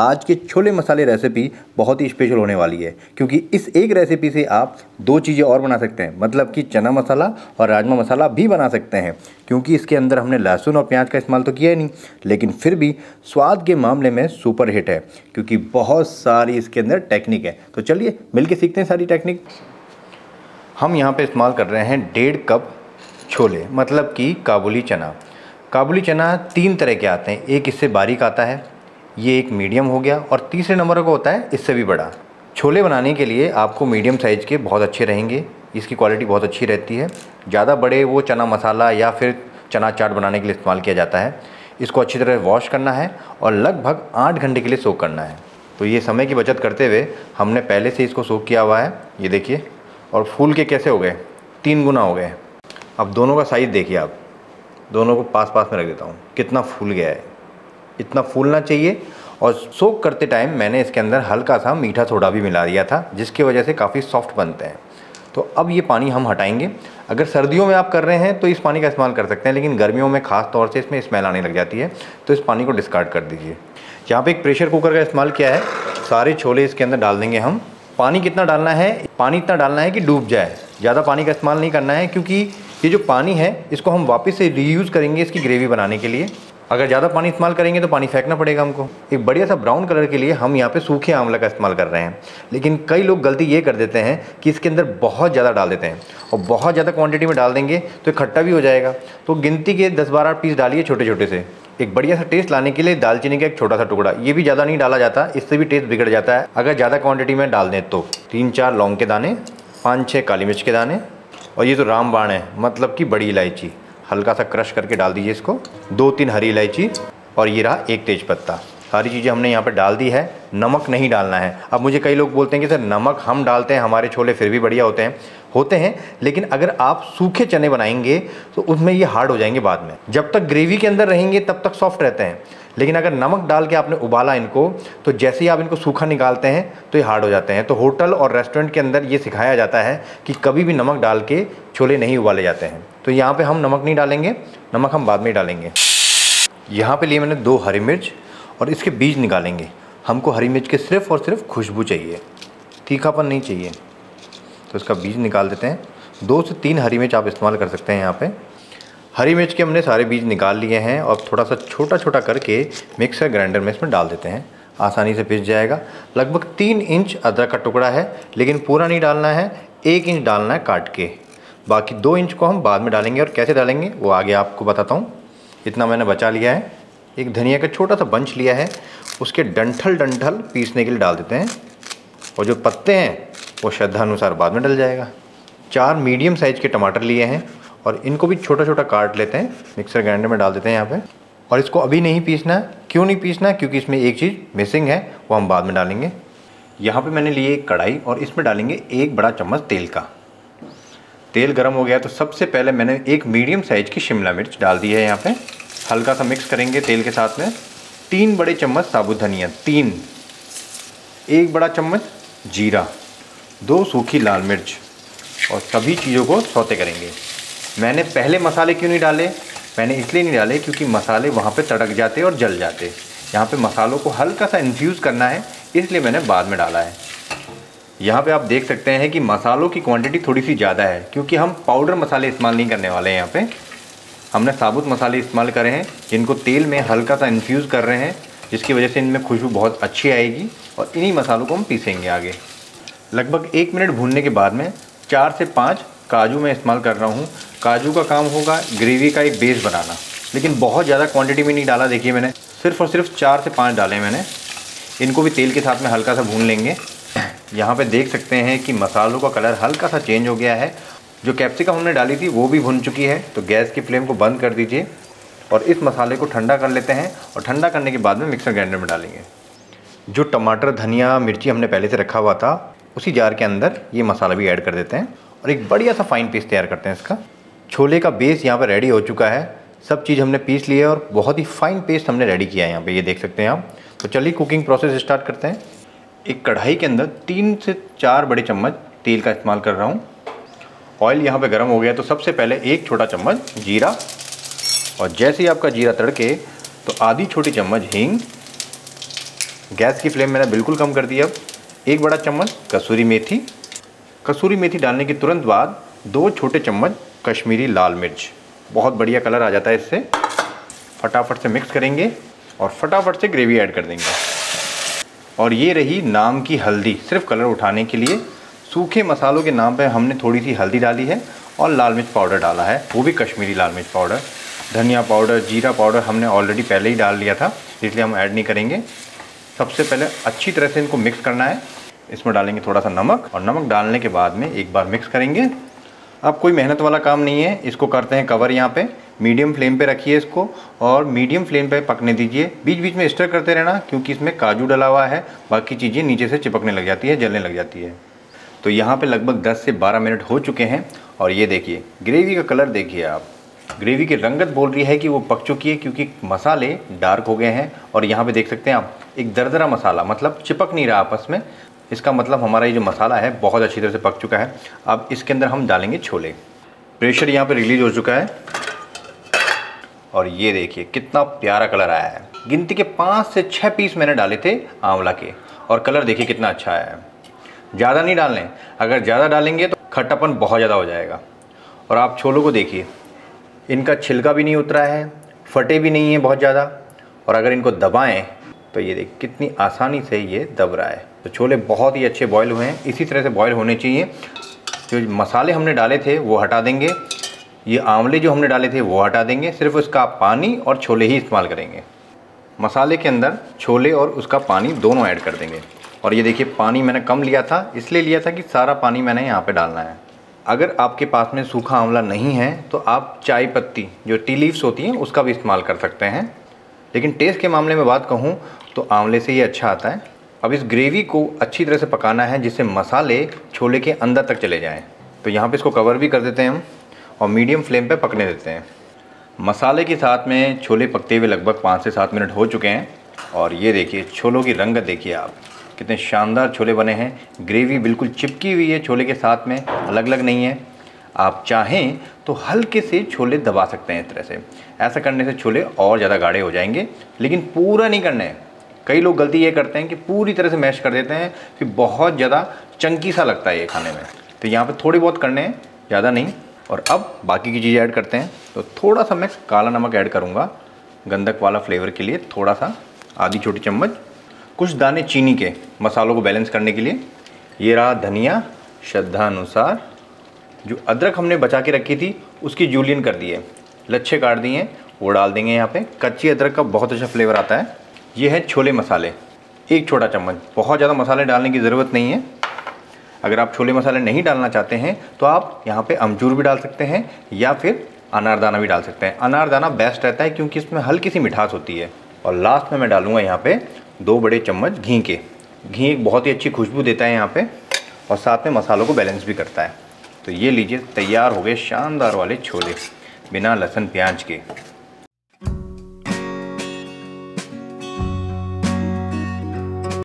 आज के छोले मसाले रेसिपी बहुत ही स्पेशल होने वाली है, क्योंकि इस एक रेसिपी से आप दो चीज़ें और बना सकते हैं। मतलब कि चना मसाला और राजमा मसाला भी बना सकते हैं, क्योंकि इसके अंदर हमने लहसुन और प्याज का इस्तेमाल तो किया ही नहीं, लेकिन फिर भी स्वाद के मामले में सुपर हिट है, क्योंकि बहुत सारी इसके अंदर टेक्निक है। तो चलिए मिल सीखते हैं सारी टेक्निक हम यहाँ पर इस्तेमाल कर रहे हैं डेढ़ कप छोले मतलब कि काबुली चना। काबुली चना तीन तरह के आते हैं, एक इससे बारीक आता है ये एक मीडियम हो गया और तीसरे नंबर का होता है इससे भी बड़ा। छोले बनाने के लिए आपको मीडियम साइज़ के बहुत अच्छे रहेंगे। इसकी क्वालिटी बहुत अच्छी रहती है। ज़्यादा बड़े वो चना मसाला या फिर चना चाट बनाने के लिए इस्तेमाल किया जाता है। इसको अच्छी तरह वॉश करना है और लगभग आठ घंटे के लिए सोख करना है। तो ये समय की बचत करते हुए हमने पहले से इसको सोख किया हुआ है। ये देखिए। और फूल के कैसे हो गए? तीन गुना हो गए। अब दोनों का साइज़ देखिए आप। दोनों को पास पास में रख देता हूँ। कितना फूल गया है। इतना फूलना चाहिए। और सोक करते टाइम मैंने इसके अंदर हल्का सा मीठा सोडा भी मिला दिया था, जिसकी वजह से काफ़ी सॉफ्ट बनते हैं। तो अब ये पानी हम हटाएँगे। अगर सर्दियों में आप कर रहे हैं तो इस पानी का इस्तेमाल कर सकते हैं, लेकिन गर्मियों में ख़ास तौर से इसमें स्मेल आने लग जाती है। तो इस पानी को डिस्कार्ड कर दीजिए। यहाँ पे एक प्रेशर कुकर का इस्तेमाल किया है। सारे छोले इसके अंदर डाल देंगे हम। पानी कितना डालना है? पानी इतना डालना है कि डूब जाए। ज़्यादा पानी का इस्तेमाल नहीं करना है, क्योंकि ये जो पानी है, इसको हम वापस से रीयूज़ करेंगे इसकी ग्रेवी बनाने के लिए। अगर ज़्यादा पानी इस्तेमाल करेंगे तो पानी फेंकना पड़ेगा हमको। एक बढ़िया सा ब्राउन कलर के लिए हम यहाँ पे सूखे आंवला का इस्तेमाल कर रहे हैं। लेकिन कई लोग गलती ये कर देते हैं कि इसके अंदर बहुत ज़्यादा डाल देते हैं और बहुत ज़्यादा क्वांटिटी में डाल देंगे तो खट्टा भी हो जाएगा। तो गिनती के दस बारह पीस डालिए छोटे छोटे से। एक बढ़िया सा टेस्ट लाने के लिए दालचीनी का एक छोटा सा टुकड़ा। ये भी ज़्यादा नहीं डाला जाता, इससे भी टेस्ट बिगड़ जाता है। अगर ज़्यादा क्वांटिटी में डाल दें तो। तीन चार लौंग के दाने पाँच छः काली मिर्च के दाने और ये तो रामबाण है मतलब कि बड़ी इलायची। हल्का सा क्रश करके डाल दीजिए इसको। दो तीन हरी इलायची और ये रहा एक तेज पत्ता। सारी चीज़ें हमने यहाँ पर डाल दी है। नमक नहीं डालना है। अब मुझे कई लोग बोलते हैं कि सर, नमक हम डालते हैं, हमारे छोले फिर भी बढ़िया होते हैं। होते हैं, लेकिन अगर आप सूखे चने बनाएँगे तो उसमें ये हार्ड हो जाएँगे बाद में। जब तक ग्रेवी के अंदर रहेंगे, तब तक सॉफ्ट रहते हैं। लेकिन अगर नमक डाल के आपने उबाला इनको तो जैसे ही आप इनको सूखा निकालते हैं तो ये हार्ड हो जाते हैं। तो होटल और रेस्टोरेंट के अंदर ये सिखाया जाता है कि कभी भी नमक डाल के छोले नहीं उबाले जाते हैं। तो यहाँ पर हम नमक नहीं डालेंगे, नमक हम बाद में डालेंगे। यहाँ पर लिए मैंने दो हरी मिर्च और इसके बीज निकालेंगे। हमको हरी मिर्च के सिर्फ़ और सिर्फ़ खुशबू चाहिए। तीखापन नहीं चाहिए। तो इसका बीज निकाल देते हैं। दो से तीन हरी मिर्च आप इस्तेमाल कर सकते हैं यहाँ पे। हरी मिर्च के हमने सारे बीज निकाल लिए हैं और थोड़ा सा छोटा छोटा करके मिक्सर ग्राइंडर में इसमें डाल देते हैं। आसानी से पिस जाएगा। लगभग तीन इंच अदरक का टुकड़ा है, लेकिन पूरा नहीं डालना है। एक इंच डालना है काट के। बाकी दो इंच को हम बाद में डालेंगे और कैसे डालेंगे, वो आगे आपको बताता हूँ। इतना मैंने बचा लिया है। एक धनिया का छोटा सा बंच लिया है। उसके डंठल डंठल पीसने के लिए डाल देते हैं। और जो पत्ते हैं, वो श्रद्धा अनुसार बाद में डल जाएगा। चार मीडियम साइज़ के टमाटर लिए हैं। और इनको भी छोटा छोटा काट लेते हैं, मिक्सर ग्राइंडर में डाल देते हैं यहाँ पे। और इसको अभी नहीं पीसना, क्यों नहीं पीसना? क्योंकि इसमें एक चीज़ मिसिंग है, वो हम बाद में डालेंगे। यहाँ पे मैंने लिए एक कढ़ाई और इसमें डालेंगे एक बड़ा चम्मच तेल का। तेल गर्म हो गया तो सबसे पहले मैंने एक मीडियम साइज़ की शिमला मिर्च डाल दी है यहाँ पे। हल्का सा मिक्स करेंगे तेल के साथ में। तीन बड़े चम्मच साबुत धनिया, तीन। एक बड़ा चम्मच जीरा, दो सूखी लाल मिर्च और सभी चीज़ों को सौते करेंगे। मैंने पहले मसाले क्यों नहीं डाले? मैंने इसलिए नहीं डाले क्योंकि मसाले वहाँ पे तड़क जाते और जल जाते। यहाँ पे मसालों को हल्का सा इन्फ्यूज़ करना है, इसलिए मैंने बाद में डाला है। यहाँ पे आप देख सकते हैं कि मसालों की क्वांटिटी थोड़ी सी ज़्यादा है, क्योंकि हम पाउडर मसाले इस्तेमाल नहीं करने वाले हैं यहाँ पे। हमने साबुत मसाले इस्तेमाल करे हैं, जिनको तेल में हल्का सा इन्फ्यूज़ कर रहे हैं, जिसकी वजह से इनमें खुशबू बहुत अच्छी आएगी और इन्हीं मसालों को हम पीसेंगे आगे। लगभग एक मिनट भूनने के बाद में चार से पाँच काजू मैं इस्तेमाल कर रहा हूँ। काजू का काम होगा ग्रेवी का एक बेस बनाना। लेकिन बहुत ज़्यादा क्वांटिटी में नहीं डाला, देखिए मैंने। सिर्फ़ और सिर्फ़ चार से पाँच डाले मैंने। इनको भी तेल के साथ में हल्का सा भून लेंगे। यहाँ पे देख सकते हैं कि मसालों का कलर हल्का सा चेंज हो गया है। जो कैप्सिकम हमने डाली थी, वो भी भुन चुकी है। तो गैस की फ्लेम को बंद कर दीजिए और इस मसाले को ठंडा कर लेते हैं और ठंडा करने के बाद में मिक्सर ग्राइंडर में डालेंगे। जो टमाटर, धनिया, मिर्ची हमने पहले से रखा हुआ था, उसी जार के अंदर ये मसाला भी ऐड कर देते हैं। और एक बढ़िया सा फाइन पीस तैयार करते हैं इसका। छोले का बेस यहाँ पर रेडी हो चुका है। सब चीज़ हमने पीस लिया है और बहुत ही फाइन पेस्ट हमने रेडी किया है यहाँ पे, ये देख सकते हैं आप। तो चलिए कुकिंग प्रोसेस स्टार्ट करते हैं। एक कढ़ाई के अंदर तीन से चार बड़े चम्मच तेल का इस्तेमाल कर रहा हूँ। ऑयल यहाँ पे गर्म हो गया तो सबसे पहले एक छोटा चम्मच जीरा। और जैसे ही आपका जीरा तड़के तो आधी छोटी चम्मच हींग। गैस की फ्लेम मैंने बिल्कुल कम कर दी अब। एक बड़ा चम्मच कसूरी मेथी। कसूरी मेथी डालने के तुरंत बाद दो छोटे चम्मच कश्मीरी लाल मिर्च। बहुत बढ़िया कलर आ जाता है इससे। फटाफट से मिक्स करेंगे और फटाफट से ग्रेवी ऐड कर देंगे। और ये रही नाम की हल्दी। सिर्फ़ कलर उठाने के लिए सूखे मसालों के नाम पे हमने थोड़ी सी हल्दी डाली है और लाल मिर्च पाउडर डाला है। वो भी कश्मीरी लाल मिर्च पाउडर। धनिया पाउडर, जीरा पाउडर हमने ऑलरेडी पहले ही डाल लिया था, इसलिए हम ऐड नहीं करेंगे। सबसे पहले अच्छी तरह से इनको मिक्स करना है। इसमें डालेंगे थोड़ा सा नमक और नमक डालने के बाद में एक बार मिक्स करेंगे। अब कोई मेहनत वाला काम नहीं है, इसको करते हैं कवर यहाँ पे। मीडियम फ्लेम पे रखिए इसको और मीडियम फ्लेम पे पकने दीजिए। बीच बीच में स्टर करते रहना क्योंकि इसमें काजू डला हुआ है, बाकी चीज़ें नीचे से चिपकने लग जाती है, जलने लग जाती है। तो यहाँ पे लगभग 10 से 12 मिनट हो चुके हैं और ये देखिए ग्रेवी का कलर देखिए आप। ग्रेवी की रंगत बोल रही है कि वो पक चुकी है क्योंकि मसाले डार्क हो गए हैं और यहाँ पे देख सकते हैं आप, एक दरदरा मसाला मतलब चिपक नहीं रहा आपस में। इसका मतलब हमारा ये जो मसाला है, बहुत अच्छी तरह से पक चुका है। अब इसके अंदर हम डालेंगे छोले। प्रेशर यहाँ पर रिलीज़ हो चुका है। और ये देखिए, कितना प्यारा कलर आया है। गिनती के पाँच से छः पीस मैंने डाले थे आंवला के। और कलर देखिए कितना अच्छा आया है। ज़्यादा नहीं डालने। अगर ज़्यादा डालेंगे तो खट्टापन बहुत ज़्यादा हो जाएगा। और आप छोलों को देखिए, इनका छिलका भी नहीं उतरा है, फटे भी नहीं है बहुत ज़्यादा। और अगर इनको दबाएँ तो ये देख, कितनी आसानी से ये दब रहा है। तो छोले बहुत ही अच्छे बॉयल हुए हैं। इसी तरह से बॉयल होने चाहिए। जो मसाले हमने डाले थे, वो हटा देंगे। ये आंवले जो हमने डाले थे, वो हटा देंगे। सिर्फ़ उसका पानी और छोले ही इस्तेमाल करेंगे। मसाले के अंदर छोले और उसका पानी दोनों ऐड कर देंगे। और ये देखिए, पानी मैंने कम लिया था, इसलिए लिया था कि सारा पानी मैंने यहाँ पे डालना है। अगर आपके पास में सूखा आंवला नहीं है तो आप चाय पत्ती, जो टी लीव्स होती हैं, उसका भी इस्तेमाल कर सकते हैं। लेकिन टेस्ट के मामले में बात कहूँ तो आंवले से ये अच्छा आता है। अब इस ग्रेवी को अच्छी तरह से पकाना है, जिससे मसाले छोले के अंदर तक चले जाएँ। तो यहाँ पर इसको कवर भी कर देते हैं हम और मीडियम फ्लेम पर पकने देते हैं। मसाले के साथ में छोले पकते हुए लगभग पाँच से सात मिनट हो चुके हैं। और ये देखिए, छोलों की रंगत देखिए आप। कितने शानदार छोले बने हैं। ग्रेवी बिल्कुल चिपकी हुई है छोले के साथ में अलग अलग नहीं है। आप चाहें तो हल्के से छोले दबा सकते हैं इस तरह से। ऐसा करने से छोले और ज़्यादा गाढ़े हो जाएँगे। लेकिन पूरा नहीं करना है। कई लोग गलती ये करते हैं कि पूरी तरह से मैश कर देते हैं कि बहुत ज़्यादा चंकी सा लगता है ये खाने में। तो यहाँ पर थोड़े बहुत करने हैं, ज़्यादा नहीं। और अब बाकी की चीज़ें ऐड करते हैं। तो थोड़ा सा मैं काला नमक ऐड करूँगा, गंधक वाला फ्लेवर के लिए थोड़ा सा, आधी छोटी चम्मच। कुछ दाने चीनी के मसालों को बैलेंस करने के लिए। ये रहा धनिया श्रद्धा अनुसार जो अदरक हमने बचा के रखी थी, उसकी जूलियन कर दी है। लच्छे काट दिए वो डाल देंगे यहाँ पे। कच्ची अदरक का बहुत अच्छा फ्लेवर आता है। ये है छोले मसाले। एक छोटा चम्मच। बहुत ज़्यादा मसाले डालने की ज़रूरत नहीं है। अगर आप छोले मसाले नहीं डालना चाहते हैं तो आप यहाँ पे अमचूर भी डाल सकते हैं, या फिर अनारदाना भी डाल सकते हैं। अनारदाना बेस्ट रहता है क्योंकि इसमें हल्की सी मिठास होती है। और लास्ट में मैं डालूँगा यहाँ पे दो बड़े चम्मच घी के। घी एक बहुत ही अच्छी खुशबू देता है यहाँ पे और साथ में मसालों को बैलेंस भी करता है। तो ये लीजिए, तैयार हो गए शानदार वाले छोले। बिना लहसुन प्याज के।